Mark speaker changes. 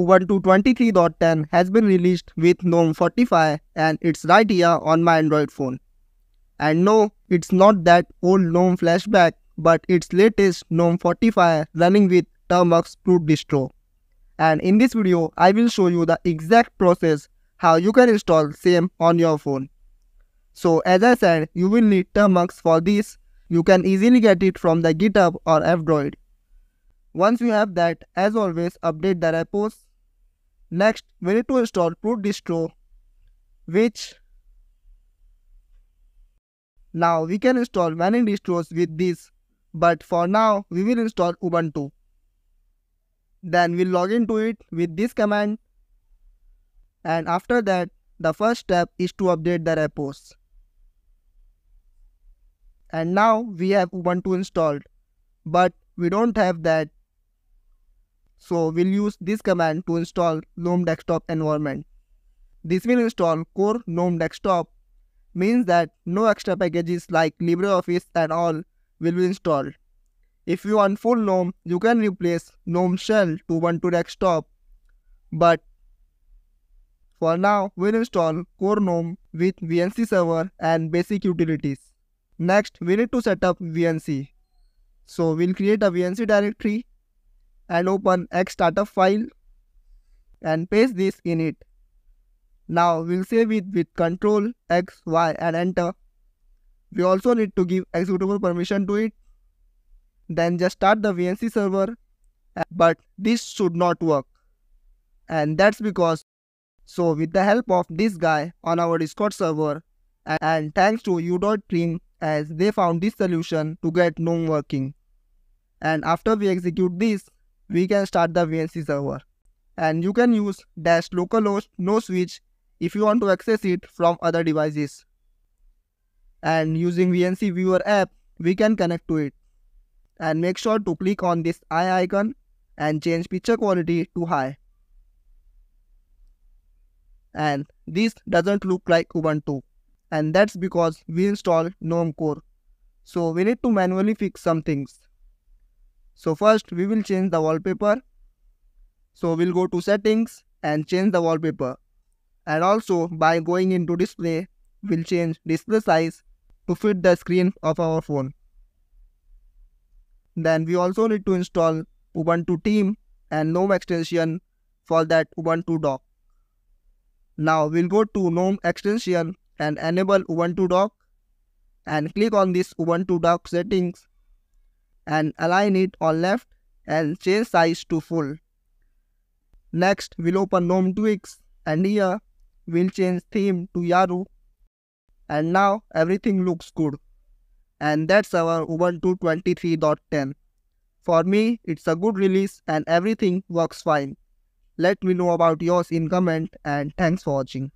Speaker 1: Ubuntu 23.10 has been released with GNOME 45 and it's right here on my Android phone. And no, it's not that old GNOME flashback, but it's latest GNOME 45 running with Termux proot distro. And in this video, I will show you the exact process how you can install same on your phone. So as I said, you will need Termux for this. You can easily get it from the GitHub or F-Droid. Once you have that, as always, update the repos. Next, we need to install proot distro, which now we can install many distros with this, but for now we will install Ubuntu. Then we'll log into it with this command and after that the first step is to update the repos. And now we have Ubuntu installed but we don't have that so we'll use this command to install GNOME desktop environment. This will install core GNOME desktop means that no extra packages like LibreOffice and all will be installed. If you want full GNOME, you can replace GNOME shell to Ubuntu desktop. But for now, we'll install core GNOME with VNC server and basic utilities. Next, we need to set up VNC. So we'll create a VNC directory and open X startup file and paste this in it. Now we'll save it with Ctrl X, Y and enter. We also need to give executable permission to it. Then just start the VNC server. But this should not work. And that's because so with the help of this guy on our Discord server and thanks to u.team as they found this solution to get GNOME working. And after we execute this, we can start the VNC server. And you can use dash localhost no switch if you want to access it from other devices. And using VNC viewer app, we can connect to it. And make sure to click on this eye icon and change picture quality to high. And this doesn't look like Ubuntu. And that's because we installed GNOME Core. So we need to manually fix some things. So first we will change the wallpaper. So we'll go to settings and change the wallpaper. And also by going into display, we'll change display size to fit the screen of our phone. Then we also need to install Ubuntu Team and GNOME extension for that Ubuntu dock. Now we'll go to GNOME extension and enable Ubuntu dock and click on this Ubuntu dock settings and align it on left and change size to full. Next, we'll open GNOME Tweaks and here we'll change theme to Yaru and now everything looks good. And that's our Ubuntu 23.10. For me, it's a good release and everything works fine. Let me know about yours in comment and thanks for watching.